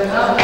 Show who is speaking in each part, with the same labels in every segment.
Speaker 1: 감사합니다.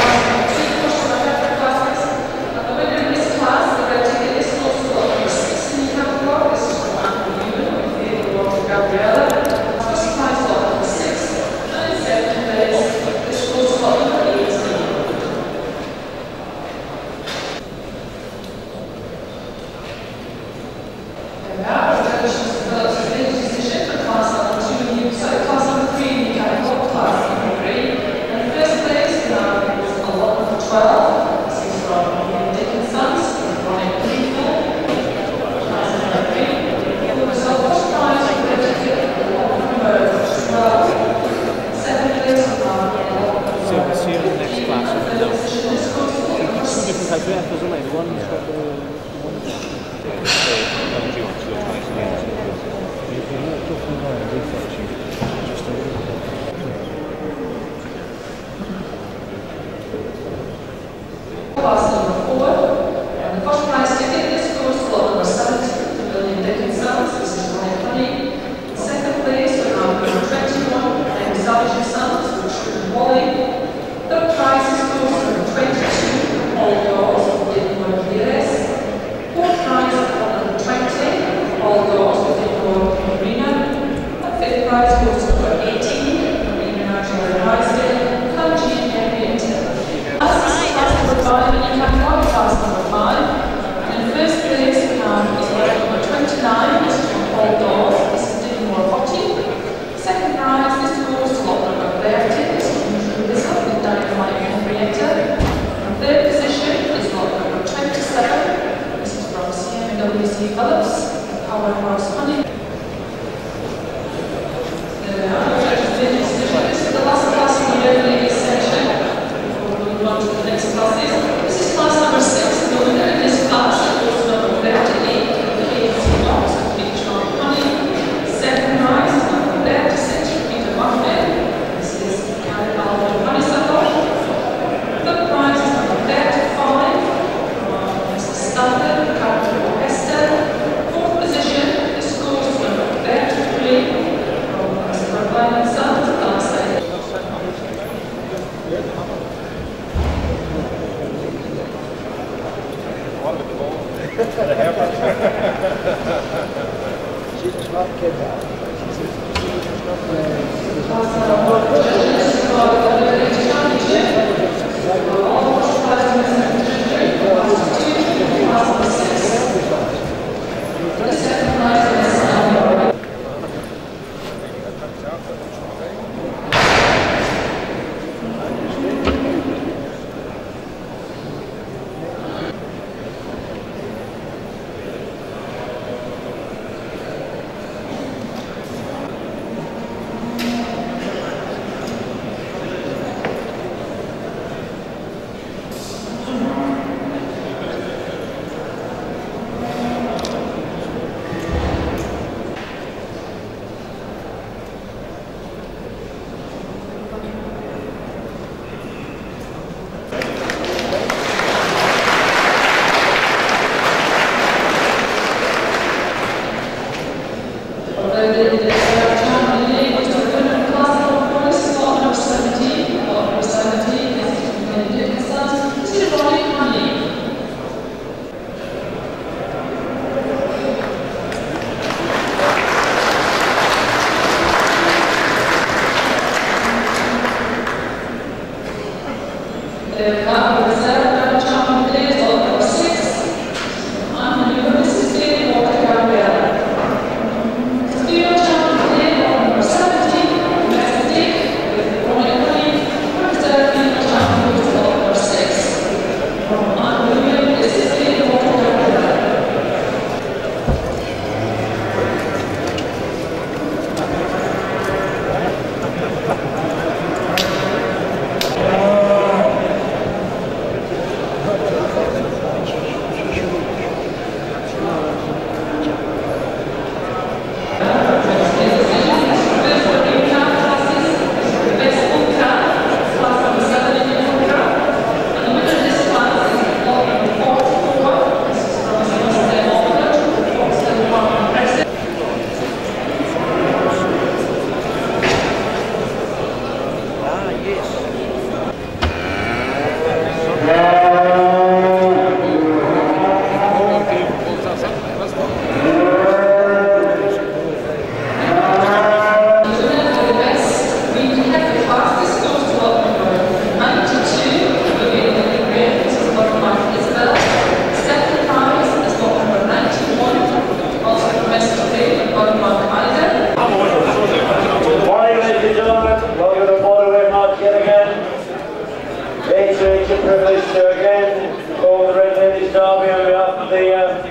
Speaker 1: The uh,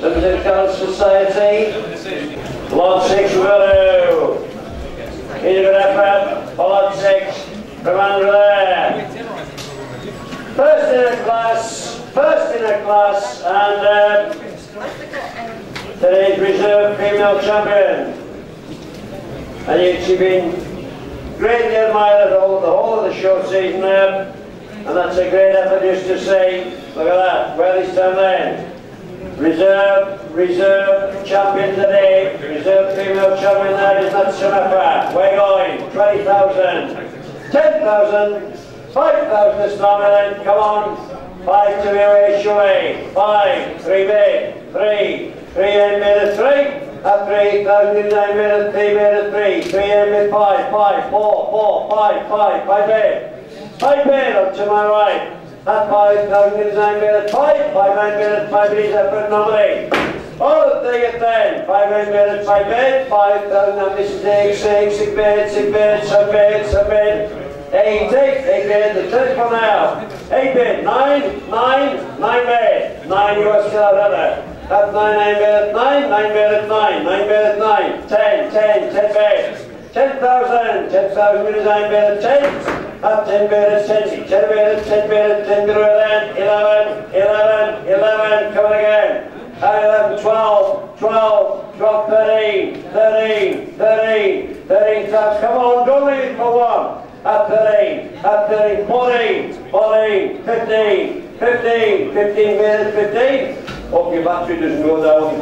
Speaker 1: Limousin Society. Lot 6 Willow. For Lot 6 from there. First in a class, first in a class, and uh, today's reserve female champion. And yet she's been greatly admired whole, the whole of the short season there. And that's a great effort just to say, look at that, well he's done then. Reserve, reserve champion today, reserve female champion there is not Sumatra. We're going, 20,000, 10,000, 5,000 is nominal, come on. Five to be away, away. Five, three big, three, three in minute three. At three, thousand nine minute, three minute three, three in minute five, five, four, four, five, five, five big. Five big up to my right. At five, thousand nine minute five, five nine minute five is effort nominee. Eh? All the thing at ten, five nine minute five bed, five thousand and this is six, six, six bed, six bed, seven bed, seven bed. Eight, eight, eight bed, the tenth one now. Eight bed, nine, nine, nine bed. Nine you are still out there. At nine, nine bed, nine, nine bed, nine, nine bed, nine. Ten, ten, ten bed. Ten thousand, ten thousand nine bed, ten. At ten bed, ten, ten bed, ten bed, ten bed, eleven, eleven, eleven, come on again. At 11, 12, 12, 12, 13, 13, 13, 13 times. Come on, don't for one. At 13, at 13, 14, 14, 15, 15, 15 minutes, 15. Hope your battery doesn't go down.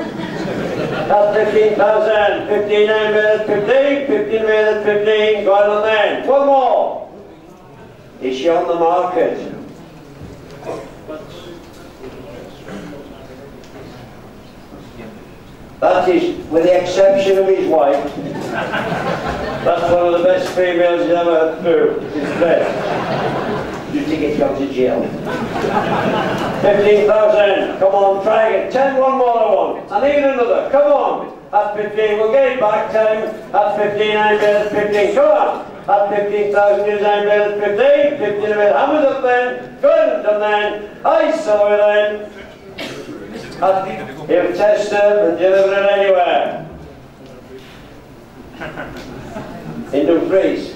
Speaker 1: At 15,000, 15 minutes, 15, 15 minutes, 15, go on then. One more. Is she on the market? That is, with the exception of his wife, that's one of the best females he's ever through. His best. You to get you to jail. 15,000. Come on, try again. 10, one more one. I need another. Come on. That's 15, we'll get it back. 10. At 15, I'm at 15. Come on. At 15,000 is I'm at 15. 15 of it. Hammers up then. Good and then. I saw it then. If tested and delivered it anywhere. In Dumfries.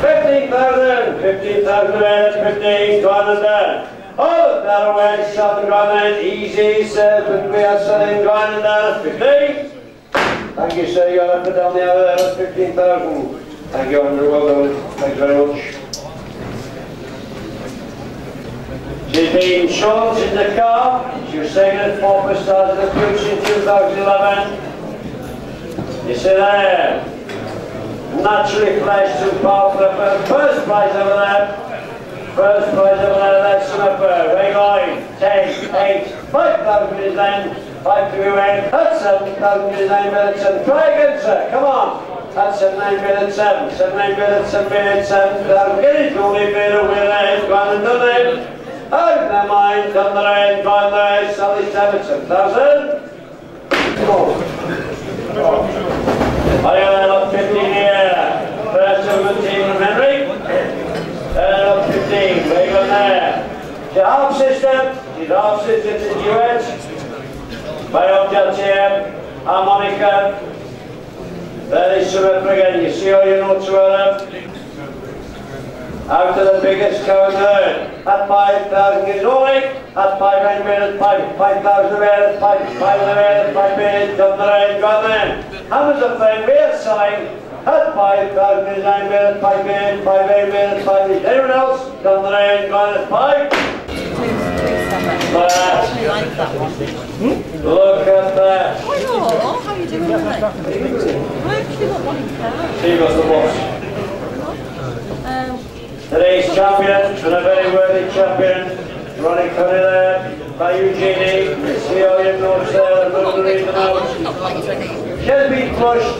Speaker 1: 15,000, 15,000 minutes, 15, go on and down. Oh, that away, shot and gone in, easy, seven, we are selling, go on and down, 15. Thank you, sir, you're up and down the other, that's 15,000. Thank you, Andrew, well done, thanks very much. She's been shot in the car. She was second at four stars of the future in 2011. You see there, naturally flashed and powerful. First prize over there. First prize over there, that's Summer Ring on, 10, 8, 5,000 is then, 5 to win. That's 7,000 is 9 minutes and try again, sir. Come on. That's 7, 9 minutes, 7, 7, 9 minutes, 7 minutes, 7. Get it, only bit of winner, gone and done it. Oh, never mind, come the rain, find the these seven, seven thousand. Oh. I got up 15 here. First 17 from Henry. Up 15, where you got there? A half sister, she's a half sister to duet. By up here, harmonica. There is some again, you see all your notes well out to the biggest cow there. At 5,000 is only, at 500 minutes, 5,000 minutes, 5,000 minutes, 5 minutes, come the rain, come then. How does the friend we are selling? At 5,000 is 9 minutes, 5 minutes, 5 8 minutes, 5 minutes. Anyone else? Come the rain, come at 5. Look at that.
Speaker 2: Oh, how are you doing? you got one?
Speaker 1: See what's the.
Speaker 2: Um,
Speaker 1: Today's champion, and a very worthy champion, Ronnie there, by Eugenie, see all your notes there, I'm going to read them out. She has been flushed,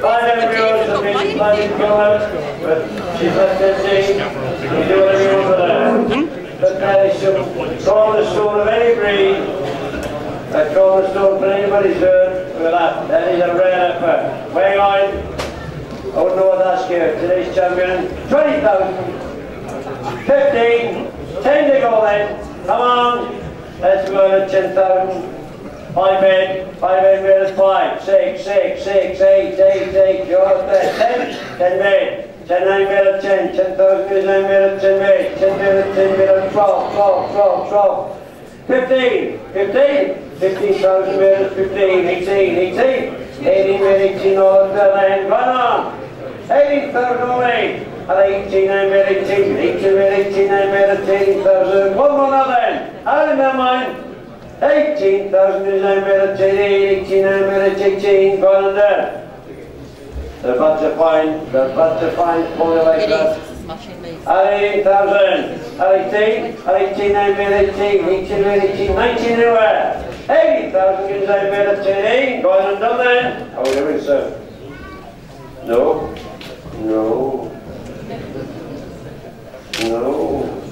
Speaker 1: five embryos have been planted colored, but she's left empty, you can do whatever you want with her. But there is some cornerstone of any breed, a cornerstone for anybody's heard, at that, is a rare effort. Way on, I wouldn't know what that last year. Today's champion, 20,000. 15. 10 to go then. Come on. Let's go to 10,000. Five in, five in, minus five, six, six, six, eight, eight, eight, you're there, ten, ten made, ten nine minute ten, ten thousand is nine minute ten made, ten minute, ten minute twelve, twelve, twelve, twelve, fifteen, fifteen, fifteen thousand minutes, fifteen, eighteen, eighteen, eighteen minute, eighteen, all of land, run on, eighteen thousand only, at eighteen, nine minute, eighteen, eighteen minute, eighteen, nine minute, eighteen thousand, one more then, out in that mind, 18,000 is nine minutes, 18, nine minutes, 18, gone and done. They're about to find, they're about to find boy like that.
Speaker 2: is, it's smashing me.
Speaker 1: At 18,000, at 18, at 18, nine minutes, 18, 18, 18, 19 anywhere. 80,000 is nine minutes, 18, gone and done then. How are we doing, sir? No, no, no.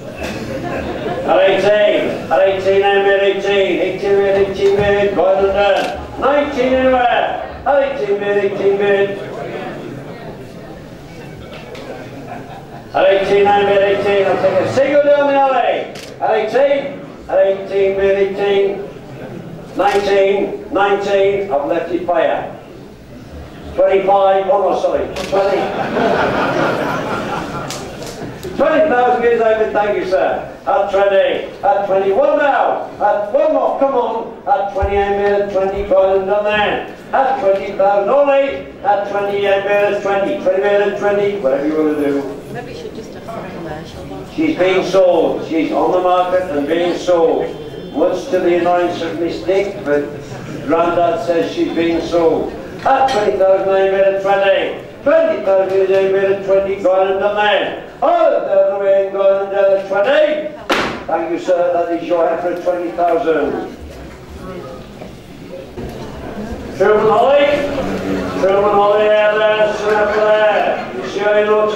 Speaker 1: At 18, at 18, I'm at 18, 18 minute, 18 minute, go on and done. 19 anywhere, at 18 minute, 18 minute. At 18, I'm at 18, I'll take a single down the alley. At 18, at 18 minute, 18, 19, 19, I've left it fire. 25, oh no, sorry, 20. 20,000 is over, thank you, sir. At 20, at 21 now, at one more, come on, at 28 minutes, 20,000 done there. At 20,000 only, at 28 minutes, 20, 20 minutes, 20, whatever you want to do.
Speaker 2: Maybe you should just have a commercial one.
Speaker 1: She's being sold, she's on the market and being sold. Much to the annoyance of Miss Dick, but Grandad says she's being sold. At 20,000 I made it 20. 20,000 I made it 20, gone there. All of oh, the other way, gone done it 20. Thank you, sir, that is your effort, 20,000. Truman Holly? Truman Holly, there, there, there. See how he looks?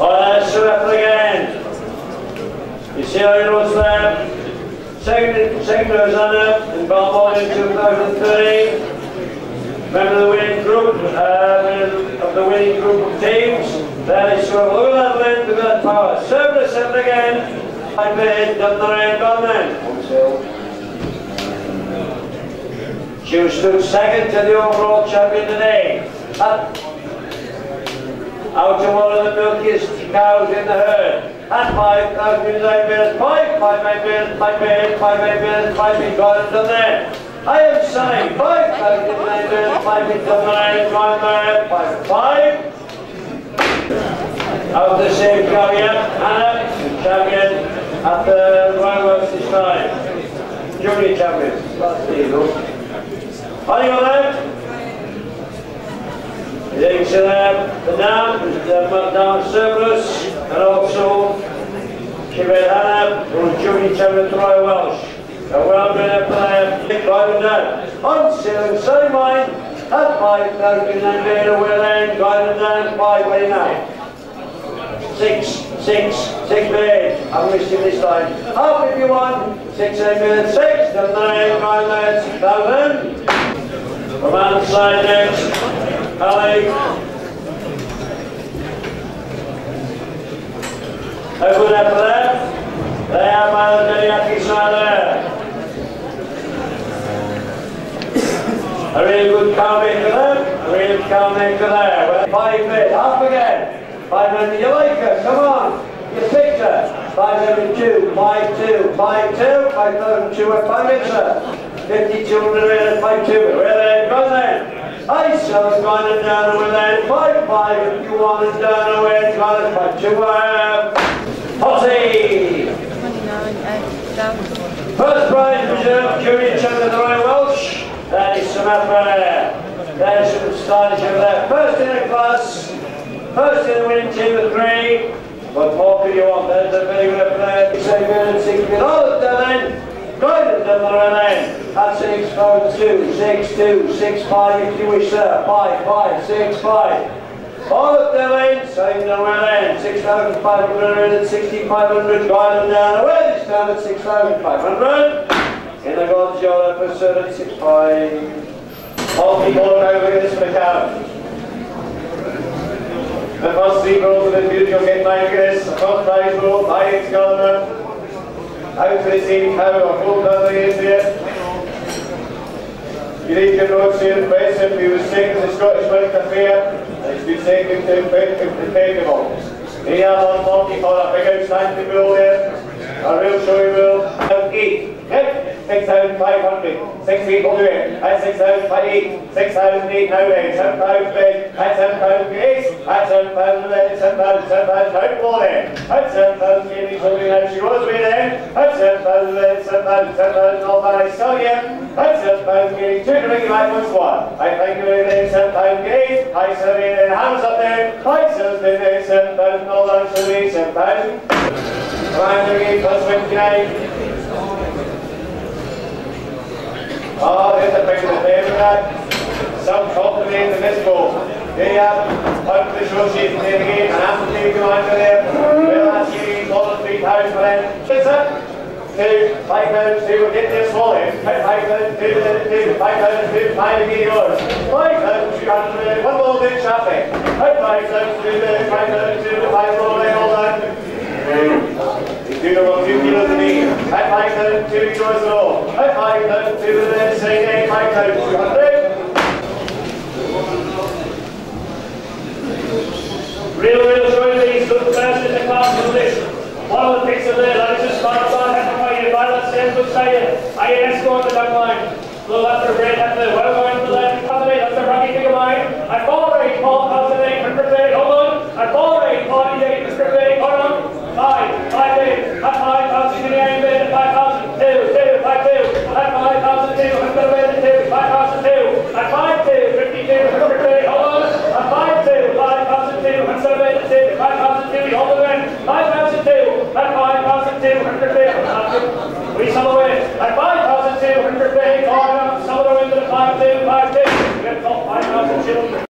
Speaker 1: Oh, that's up again. How he? Second, second Hosanna in Balmore in 2003. Remember the winning group, uh, of the winning group of teams? There is so look at that wind, look at that power. Service it again. I rain gone then. She was stood second to the overall champion today. At out of one of the milkiest cows in the herd. At five thousand nine minutes, five, five eight minutes, five eight, five eight minutes, five eight gone and there. I am signed five thousand nine minutes, five eight done nine, five five five. Out the same champion, Hannah, champion at the Royal Works time. Junior champion. There you go. Are you on them, the Nam, the and also Kibet Hannah, who's junior champion Troy Welsh. A well-bred player, Nick Guyden On in Sunny Mine, at 5,000 and made a well end, Guyden down, 529. Six, six, six made. I missed him this time. Half if you want. Six, eight minutes, six, double nine, five minutes, thousand. From outside next. Ali. A good after that. They are by the Teriyaki side there. A really good there. A really good there. Well, five bid. Half again. Five minutes. You like her? Come on. You picked her. Five seven two. Five two. Five two. Five thousand two. Five minutes. Fifty-two hundred. Five two. Where they go then? I have gone and down with that five five if you want it down five two uh Hottie!
Speaker 2: 29, 8,000.
Speaker 1: First prize reserved champion the Royal Welsh. That is Samantha. That is stylish over there. First in the class. First in the winning team of three. What more could you want? There's a very good player. Six minutes, six minutes. All of them them around then. At six, four, two, six, two, six, five, if you wish, sir. Five, five, six, five. All of them in, same around then. 6,500 and 6,500. Guided down away this time at 6,500. In the God's yard for seven, six, five.
Speaker 3: Multi-color over this for the first three rows of the you'll get nine this. The first prize row, by Excalibur. Out to the same cow, a full brother is there. You need your notes here in Weston, he second in the Scottish to the festival. They are on 40 for big. Eight. 6,500. Six people do it. At 6,008. 6,008 now then. 7,000 bid. At 7,000 base. At 7,000 then. 7,000. 7,000 outflow then. At 7,000 Jamie Sylvie now she goes away then. At 7,000 then. 7,000. 7,000 all by Stallion. At 7,000 getting two to bring you back once one. I thank you then. 7,000 gates. High Sylvie then. Hands up there. High Sylvie then. 7,000 all down Sylvie. 7,000. Ryan again plus 29. There's a picture of them that. Some this boat. There you have the show sheet and there well, that's getting more than three. That's it. Two, five thousand, two, we'll get this. Five two, two, five two, five. Five. Five two, five two, five all. He do not do kill the knee. At two joys at all. At my two of them say nay, my coat, two hundred.
Speaker 4: Real, real trophies look first in the class of. One of the picks of there, that is just my side, half of my year, by beside you. I am escorted by mine. Little after red, after well going for that. Company, that's a rocky thing of mine. I fall right, Paul, how's the hold on. I 5 5,000 children.